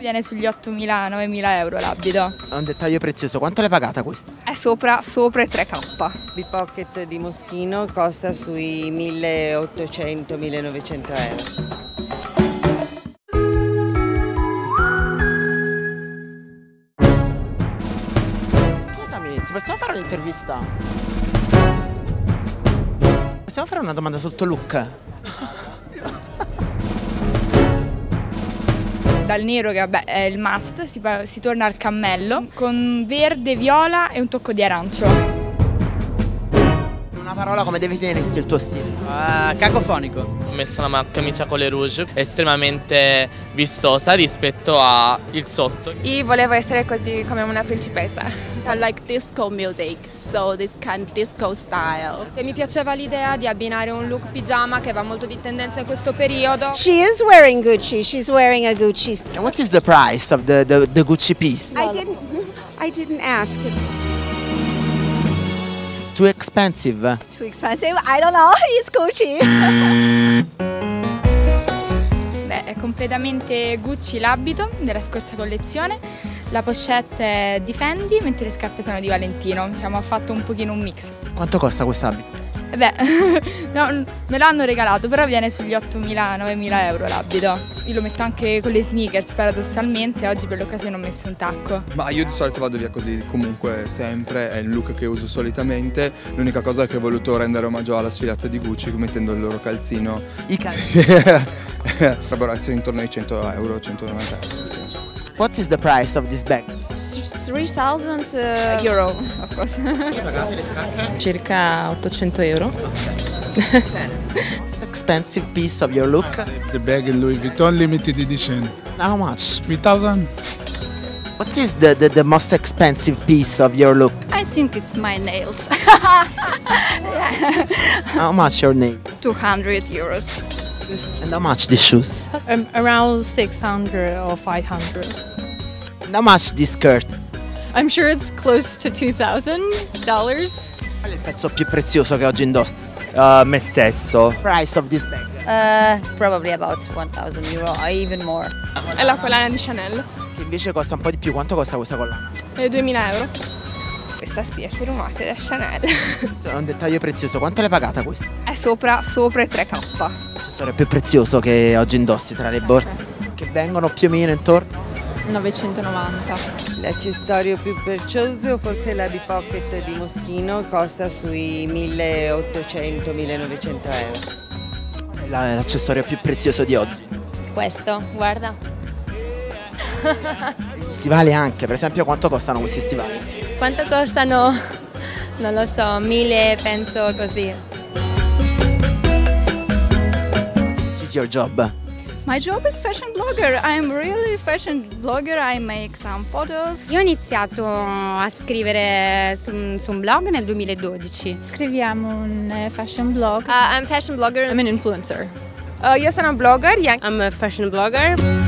Viene sugli 8.000-9.000 euro l'abito. È un dettaglio prezioso, quanto l'hai pagata questa? È sopra, sopra i 3K. B-Pocket di Moschino costa sui 1800-1900 euro. Scusami, ti possiamo fare un'intervista? Possiamo fare una domanda sul tuo look? Dal nero che vabbè è il must, si, si torna al cammello con verde, viola e un tocco di arancio. Una parola come definiresti il tuo stile? Ah, cacofonico. Ho messo una camicia con le rouge estremamente vistosa rispetto al sotto. E volevo essere così come una principessa. I like disco music, so this kind of disco style. E mi piaceva l'idea di abbinare un look pigiama che va molto di tendenza in questo periodo. She is wearing Gucci. She's wearing a Gucci. And what is the price of the, the, the Gucci piece? I didn't. I didn't ask. It's too expensive. too expensive. I don't know. It's Gucci. Beh, è completamente Gucci l'abito della scorsa collezione. La pochette è di Fendi, mentre le scarpe sono di Valentino. Diciamo, ha fatto un pochino un mix. Quanto costa questo abito? E beh, no, me l'hanno regalato, però viene sugli 8.000-9.000 euro l'abito. Io lo metto anche con le sneakers paradossalmente, oggi per l'occasione ho messo un tacco. Ma io di solito vado via così, comunque sempre, è il look che uso solitamente. L'unica cosa è che ho voluto rendere omaggio alla sfilata di Gucci mettendo il loro calzino. I ca- Dovrebbero essere intorno ai 100 euro, 190 euro. sì. What is the price of this bag? 3000 euro, of course. Circa 800 euro. It's expensive piece of your look. The bag in Louis Vuitton limited edition. How much? 3000 What is the, the, the most expensive piece of your look? I think it's my nails. How much your name? 200 euros. And how much the shoes? Um, around 600 or 500. How much this skirt? I'm sure it's close to $2,000. Qual è il pezzo più prezioso che oggi indossi? Uh, me stesso. Price of this bag. Uh, probably about 1,000 euro, or even more. È la collana di Chanel. Che invece costa un po' di più. Quanto costa questa collana? È 2000 euro. Questa sì, è firmata da Chanel. Questo è un dettaglio prezioso. Quanto l'hai pagata questa? È sopra, sopra i 3K. L'accessorio più prezioso che oggi indossi tra le borse? Che vengono più o meno intorno? 990. L'accessorio più prezioso forse la B-Pocket di Moschino costa sui 1800-1900 euro. È l'accessorio più prezioso di oggi? Questo, guarda. Stivali anche, per esempio quanto costano questi stivali? Quanto costano? Non lo so, 1000 penso così. What is your job? My job is fashion blogger. I'm really fashion blogger. I make some photos. Io ho iniziato a scrivere su, su un blog nel 2012. Scriviamo un eh, fashion blog. I'm fashion blogger. I'm an influencer. io sono blogger. I'm a fashion blogger.